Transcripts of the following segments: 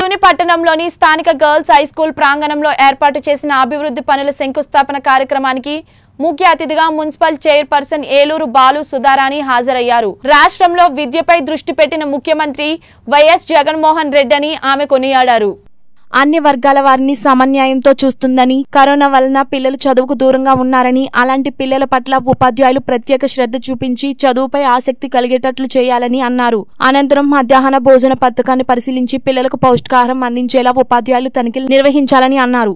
తుని పట్టణంలోని స్థానిక girls high school ప్రాంగణంలో ఏర్పాటు చేసిన అభివృద్ధి పనుల శంకుస్థాపన కార్యక్రమానికి ముఖ్య అతిథిగా మున్సిపల్ చైర్పర్సన్ ఏలూరు బాలు సుధారాణి హాజరయ్యారు. రాష్ట్రంలో విద్యపై దృష్టి పెట్టిన ముఖ్యమంత్రి వైఎస్ జగన్మోహన్ రెడ్డి అని ఆమె కొనియాడారు. అన్ని వర్గాల వారిని సమన్యాయంతో చూస్తుందని కరోనా వలన పిల్లలు చదువుకు దూరంగా ఉన్నారని అలాంటి పిల్లల పట్ల ఉపాధ్యాయులు ప్రత్యేక శ్రద్ధ చూపించి చదువుపై ఆసక్తి కలిగేటట్లు చేయాలని అన్నారు. అనంతరం మధ్యాహ్న భోజన పథకాన్ని పరిశీలించి పిల్లలకు పౌష్టికాహారం అందించేలా ఉపాధ్యాయులు తనిఖీలు నిర్వహించాలని అన్నారు.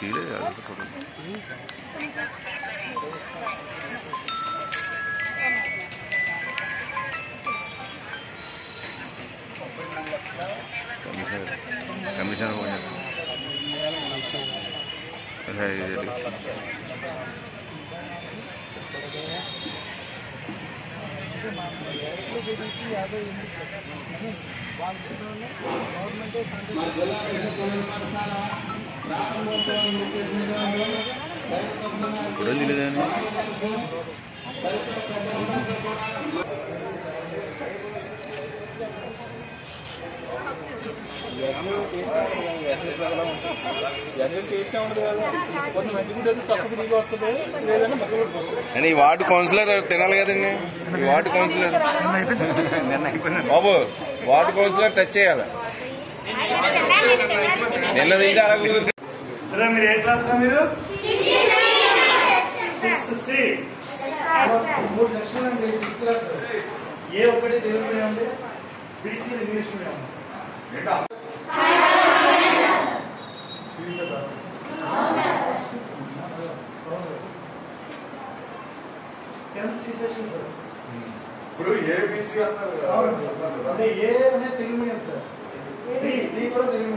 ढीले यार तो पकड़ कमीशन हो जाता है ये देखिए गवर्नमेंट ఫోటోలు తెలియదండి. అండి ఈ వార్డు కౌన్సిలర్ తినాలి కదండి. ఈ వార్డు కౌన్సిలర్. బాబు వార్డు కౌన్సిలర్ టచ్ చేయాలి. నిన్న ఇంకా సరే మీరు ఏ క్లాస్ రా మీరు? సిక్స్త్ సి మూడు లక్షలు అండి సిక్స్త్ క్లాస్ ఏ ఒకటి తెలుగు మీడియం ఉంది బీసీ ఇంగ్లీష్ మీడియం ఇప్పుడు ఏబిసి అన్నారు కదా. అంటే ఏ అనేది తెలుగు మీడియం సార్ కూడా తెలుగు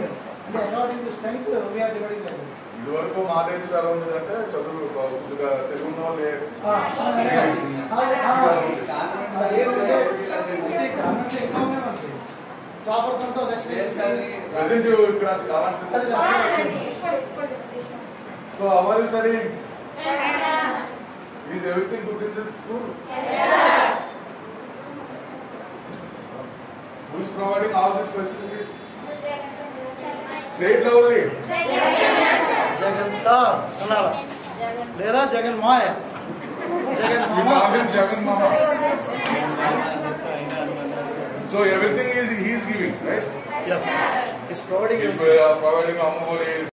మీడియం అంటే according to strength we are dividing like ఇది వరకు మా దేశం ఎలా ఉండదంటే చదువు కొద్దిగా తెలుగు ఉన్న వాళ్ళే టాపర్స్ అంతా సెక్షన్ ప్రెసెంట్ ఇక్కడ కావాలంటే so our study is everything good in this school who is providing all this Say it loudly. Jagan sir. Jagan Maya. Jagan Mama. So everything is he is giving, right? Yes. He's providing. He's providing